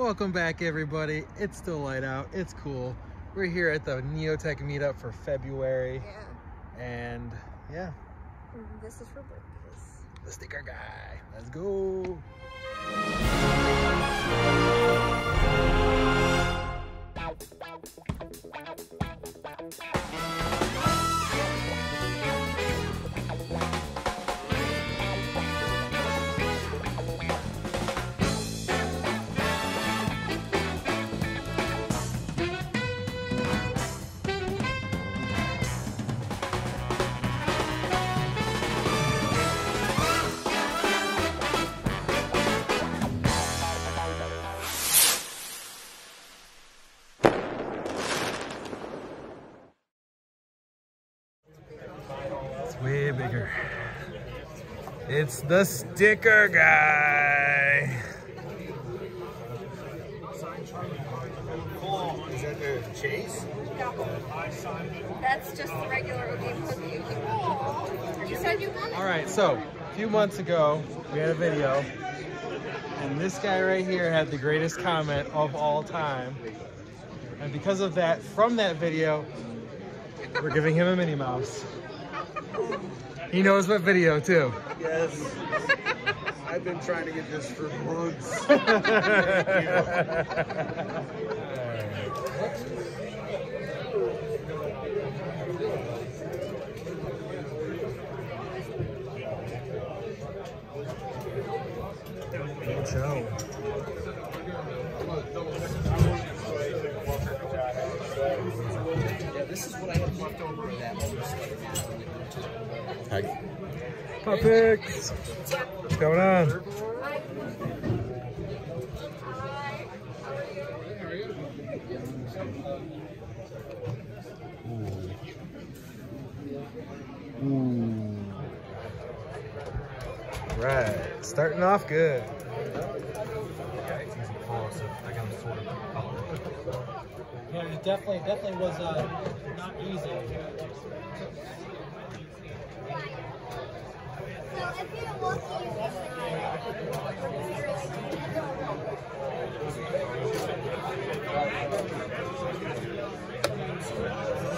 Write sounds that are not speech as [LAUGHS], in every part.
Welcome back, everybody. It's still light out. It's cool. We're here at the Neotacc meetup for February, Yeah. and yeah, Mm, This is for birthdays. the sticker guy. Let's go. It's the sticker guy. Is that the chase? That's just the regular Oogie Boogie. You said you wanted All right, so a few months ago, we had a video, and this guy right here had the greatest comment of all time. And because of that, from that video, we're giving him a Minnie Mouse. He knows what video too. Yes. I've been trying to get this for months. Good [LAUGHS] show. yeah, this is what I have left over of that Puppets! What's going on? Ooh. Right, starting off good. Yeah, it definitely, definitely was uh, not easy.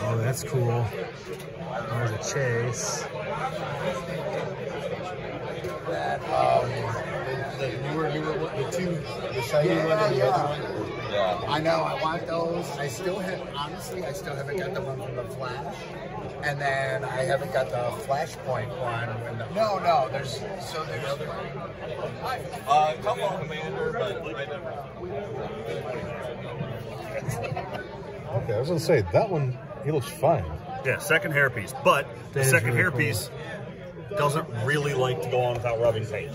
Oh, that's cool. There's a chase. That, um, the newer, newer one, the two, the shiny one and the other one. Yeah. I know, I want those. I still have, honestly, I still haven't got the one from the Flash. And then I haven't got the Flashpoint one. The, no, no, there's, so there's other Uh, couple on Commander, but I never. Okay, I was gonna say that one. He looks fine. Yeah, second hairpiece, but the second really hairpiece doesn't really like to go on without rubbing paint.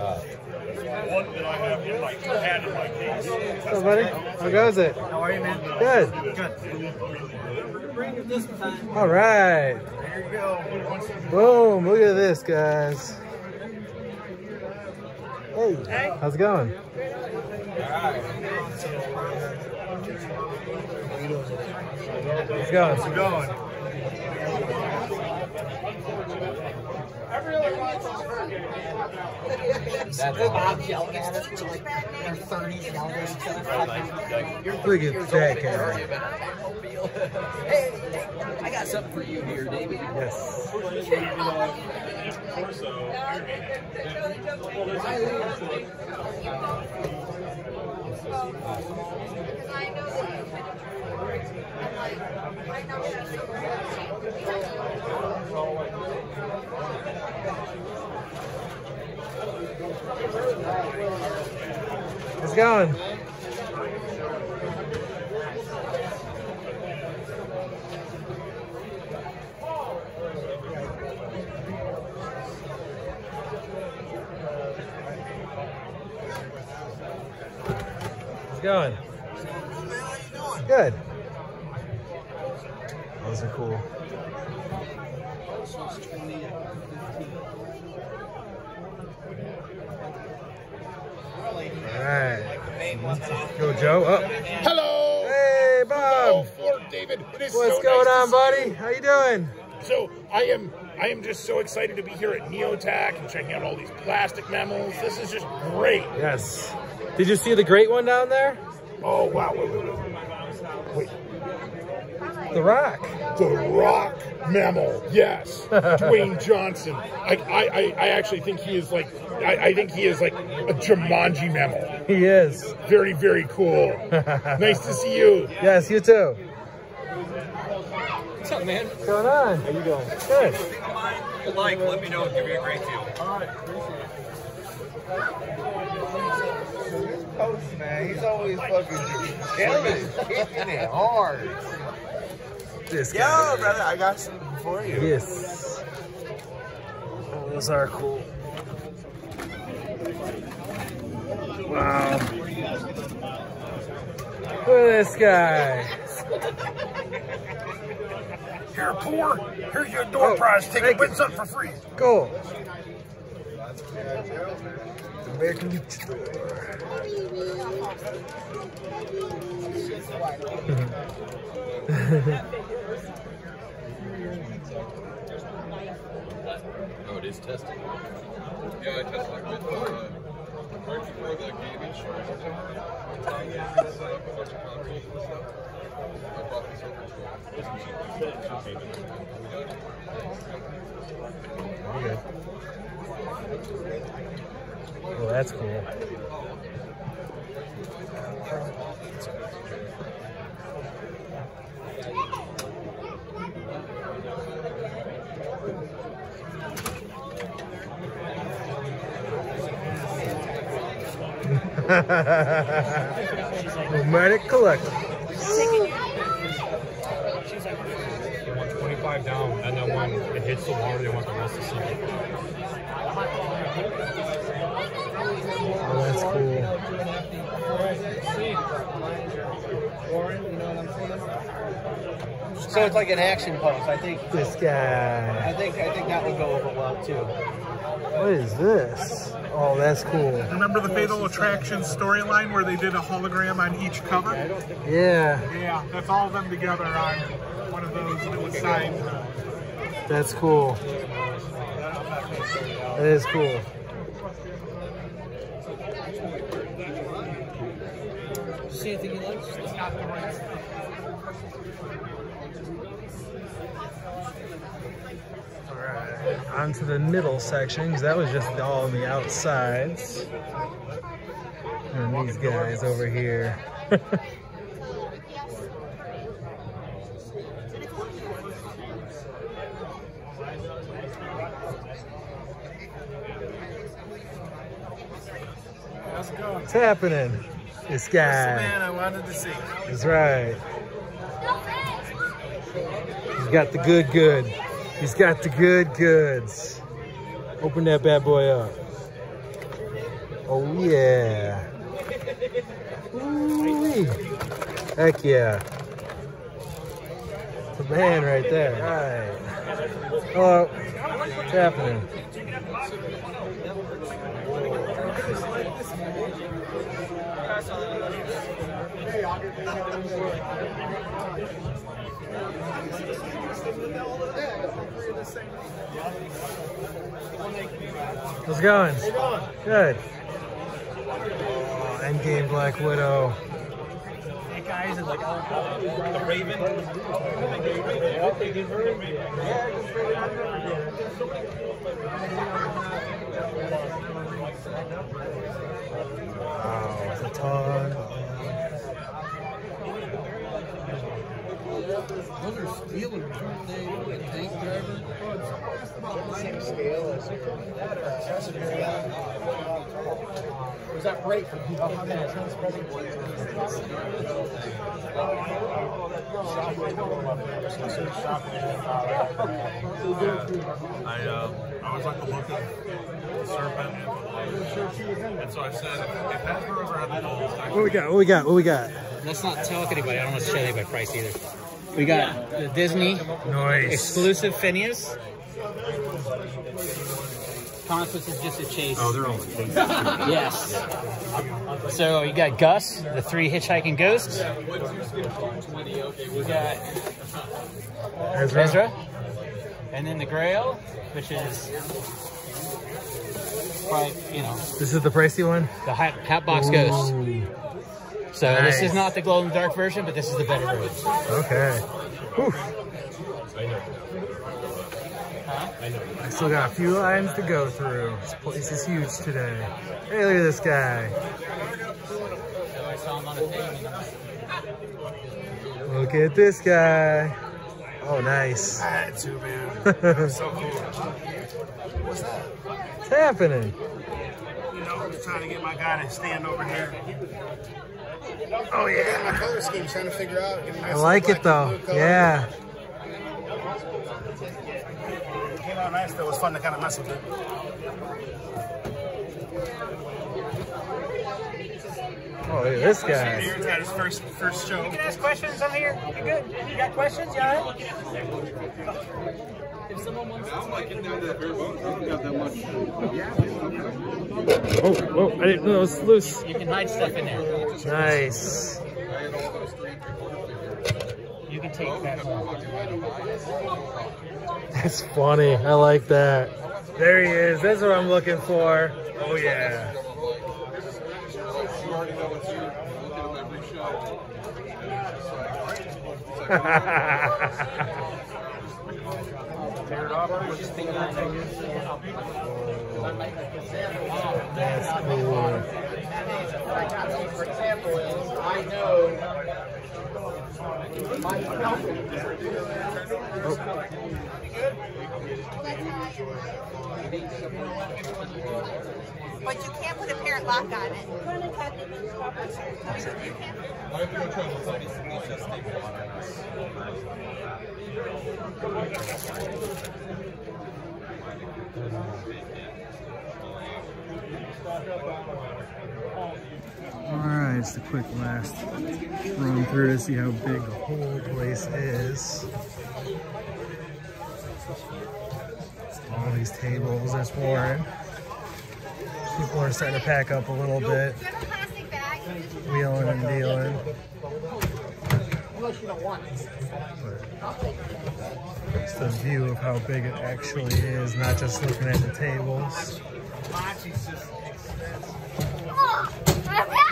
One that I have in my had in my case. What's up, buddy? How goes it? How are you, man? Good. Bring it this time. All right. There you go. Boom. Look at this, guys. Hey. hey. How's it going? How's it going? How's it going? Bob yelling at us for like their 30s yelling at each other. Look at that guy. Hey, I got something for you here, David. Yes. How's it going? How's it going? Good. Those are cool. All right. Go, Joe. Up. Hello. Hey, Bob. Fort David. What's so going nice on, buddy? you. How you doing? So I am I am just so excited to be here at Neotacc and checking out all these plastic mammals. This is just great. Yes. Did you see the great one down there? Oh wow! Wait, wait. Wait. The Rock. The Rock mammal, yes. [LAUGHS] Dwayne Johnson. I, I, I- I actually think he is like, I, I think he is like a Jumanji mammal. He is. Very, very cool. [LAUGHS] nice to see you. Yes, you too. What's up, man? What's going on? How you doing? Good. Like, let me know. Give me a great deal. All right, appreciate it. Coach, man, he's always fucking killing, it, kicking it hard. This Yo, guy. brother, I got something for you. Yes. Oh, those are cool. Wow. Look at this guy. Here, poor. Here's your door Oh, prize ticket. Win something for free. Cool. American Luchador. [LAUGHS] Oh, it is tested. Yeah, I tested it with uh, right before the gaming show. Set up a bunch of concrete and stuff. I brought this over to him. Oh, that's cool. [LAUGHS] Knomadic Collector. 25 down, and then when it hits so hard, they want the rest to see it. Oh, that's cool. So it's like an action pose. I think. This guy. I think. I think that would go over well too. What is this? Oh, that's cool. Remember the Fatal Attraction storyline where they did a hologram on each cover? Yeah, Yeah, that's all of them together on one of those that was signed. that's cool. That is cool. See anything you like? Alright, on to the middle section, because that was just all on the outsides. And these guys over here. How's it going? What's happening? This guy. Man, I wanted to see. That's right. Got the good good. He's got the good goods. Open that bad boy up. Oh yeah. Ooh-wee. Heck yeah. The man right there. Right. Hello. What's happening? How's it going? Good. Oh, Endgame Black Widow. Hey guys, like uh, the Raven. Wow, it's a ton. Those are Steelers, aren't they? The tank driver. Same scale as Was that break? I, uh, I always like the look of the serpent and the light. And so I said, if Hasbro ever had the dolls, What we got? What we got? What we got? Let's not tell anybody. I don't want to show anybody price either. We got the Disney Nice. exclusive Phineas. Conquest is just a chase. Oh, they're only. [LAUGHS] Yes. So you got Gus, the three hitchhiking ghosts. We got Ezra. Ezra, and then the Grail, which is probably, you know, This is the pricey one? the hot, hatbox ghost. Ooh, So this is not the glow in the dark version, but this is the better version. okay. Whew. I still got a few lines to go through. This place is huge today. Hey, look at this guy. Look at this guy. Oh, nice. I had to, man. [LAUGHS] so cool. What's that? What's happening? You know, I'm just trying to get my guy to stand over here. Oh, My yeah. color scheme, trying to figure out. nice I like it, though. and blue color. Yeah. It came out nice, though. It was fun to kind of mess with it. Oh, look at this guy. Aaron's got his first first show. You can ask questions. I'm here. You good? You got questions? You all right? Oh, whoa, I didn't know it was loose. You can hide stuff in there. Nice. You can take that. [LAUGHS] That's funny. I like that. There he is. That's what I'm looking for. Oh, yeah. [LAUGHS] You already know it's you. Look at him every show. That's cool. But you can't put a parent lock on it. All right, just a quick last run through to see how big the whole place is. All these tables, there's Warren. People are starting to pack up a little bit, wheeling and dealing. It's the view of how big it actually is, not just looking at the tables.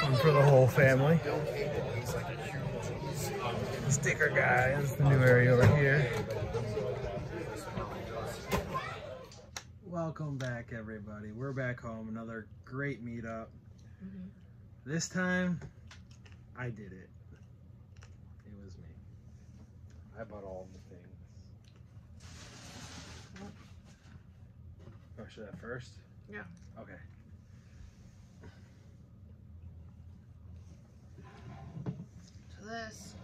One for the whole family. Sticker guy is the new area over here. Welcome back, everybody. We're back home. Another great meetup. This time, I did it. It was me. I bought all the things. Oh, should I first? Yeah. Okay. This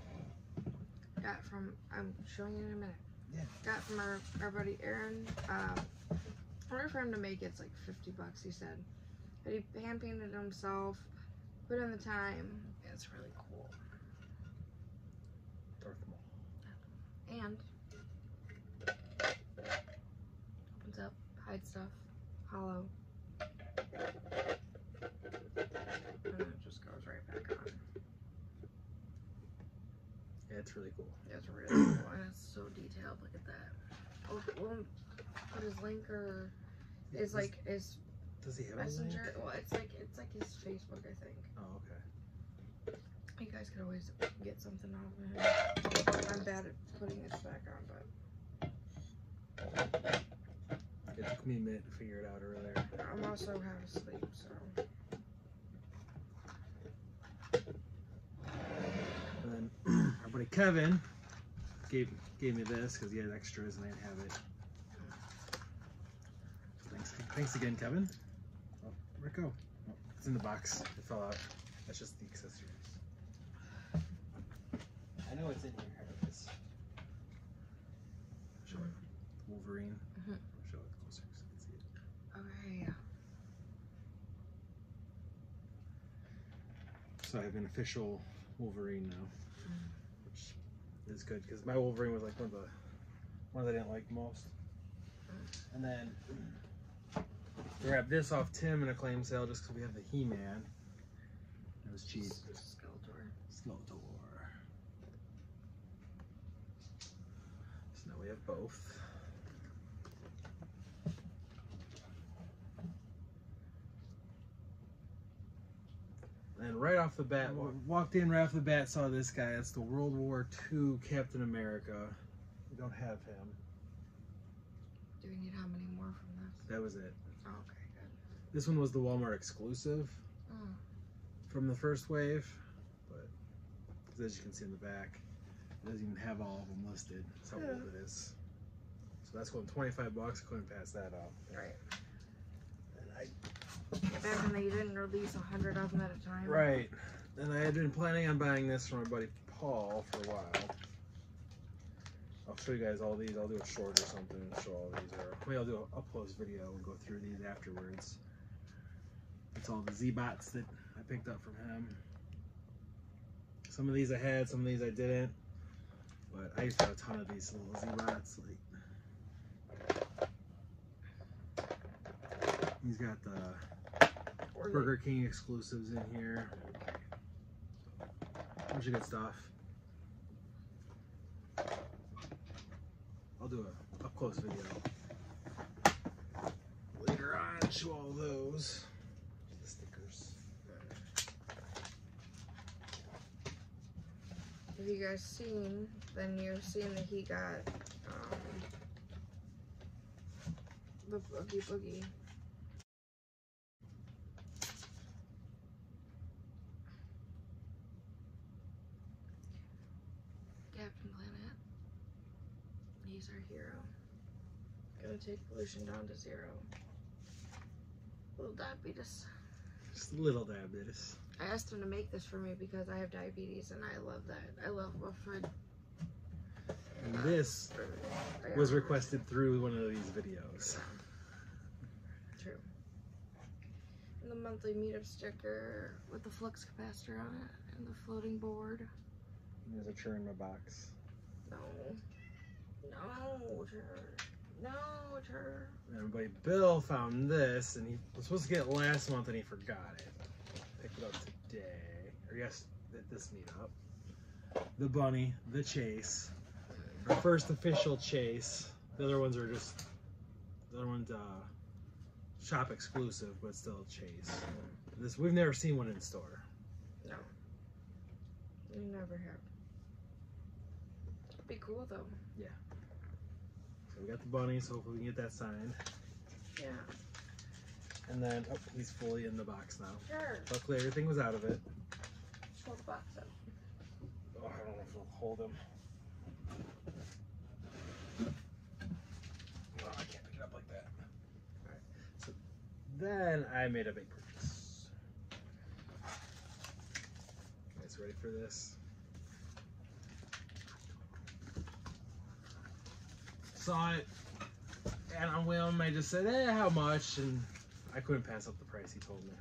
got from I'm showing you in a minute. Yeah. Got from our, our buddy Aaron. Um, in order for him to make it, it's like 50 bucks. He said, but he hand painted himself. Put in the time. It's really cool. And opens up, hides stuff, hollow. And it just goes right back on. Yeah, it's really cool. It's really cool and it's so detailed. Look at that. Oh, we'll put his link or his like his Does he have a messenger. Well, it's like it's like his Facebook, I think. Oh, okay. You guys could always get something off of him. I'm bad at putting this back on, but It took me a minute to figure it out earlier. I'm also half asleep, so And then our buddy Kevin gave gave me this because he had extras and I didn't have it. So thanks, thanks again, Kevin. Oh, where'd it go? Oh, it's in the box. It fell out. That's just the accessories. I know it's in here. Here it is. Show it. Wolverine. Mhm. Show it closer so you can see it. okay. So I have an official Wolverine now, which is good because my Wolverine was like one of the ones I didn't like most. And then grabbed this off Tim in a claim sale just because we have the He-Man. It was cheap. Skeletor. Skeletor. So now we have both. And right off the bat, w- walked in right off the bat, saw this guy. That's the World War II Captain America. We don't have him. Do we need how many more from this? That was it. Oh, okay, good. This one was the Walmart exclusive Oh. from the first wave, but 'cause as you can see in the back, it doesn't even have all of them listed. That's how old it is. So that's going 25 bucks. Couldn't pass that up. Right. Back when they didn't release a hundred of them at a time. Right. And I had been planning on buying this from my buddy Paul for a while. I'll show you guys all these. I'll do a short or something and show all these. Or maybe I'll do an up close video and go through these afterwards. It's all the Z-Bots that I picked up from him. Some of these I had, some of these I didn't. But I used to have a ton of these little Z-Bots. Like, he's got the Burger King exclusives in here. Bunch of good stuff. I'll do a up close video later on. Show all those. The stickers. Have you guys seen? Then you've seen that he got um, the Oogie Boogie. Captain Planet. He's our hero. Take pollution down to zero. Little diabetes. Just a little diabetes. I asked him to make this for me because I have diabetes and I love that. I love Wilfred. And this was requested through one of these videos. True. And the monthly meetup sticker with the flux capacitor on it and the floating board. There's a churn in my box. No. No, Tur. No. And my buddy Bill found this, and he was supposed to get it last month, and he forgot it. Picked it up today, or yes, at this meetup. The bunny, the chase, our first official chase. The other ones are just the other ones uh, shop exclusive, but still chase. This we've never seen one in store. No. we never have. It'd Be cool though. So we got the bunny, so hopefully we can get that signed. Yeah. And then oh, he's fully in the box now. Sure. Luckily, everything was out of it. Hold the box up. Oh, I don't know if it'll hold him. Oh, I can't pick it up like that. Alright, so then I made a big purchase. You guys ready for this? Saw it, and on whim, I just said, eh, how much? And I couldn't pass up the price he told me.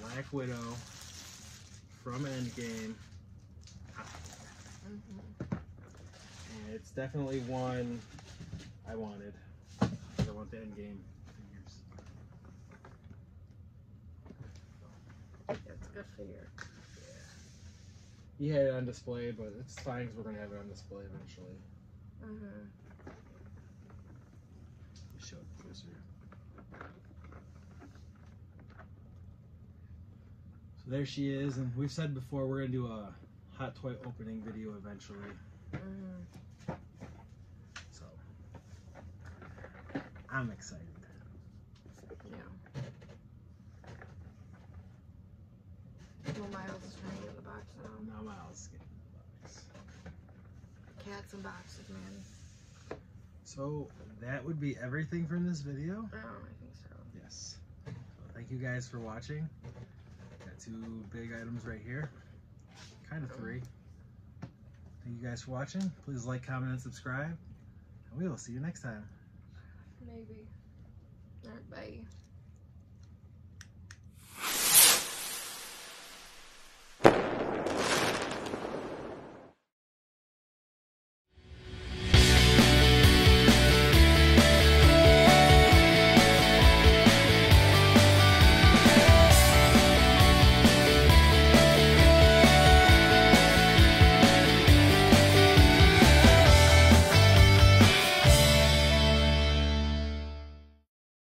Black Widow from Endgame. And it's definitely one I wanted. I want the Endgame figures. It's a good figure. He had it on display, but it's fine because we're going to have it on display eventually. Mm-hmm. Show it closer. So there she is, and we've said before we're gonna do a hot toy opening video eventually. Mm-hmm. So I'm excited. Yeah. Well, Miles is trying to get in the box now. Now Miles is getting the box. Cats and boxes, man. So that would be everything from this video. Oh, I think so. Yes. So thank you guys for watching. Got two big items right here. Kind of three. Thank you guys for watching. Please like, comment, and subscribe. And we will see you next time. Maybe. Alright, bye.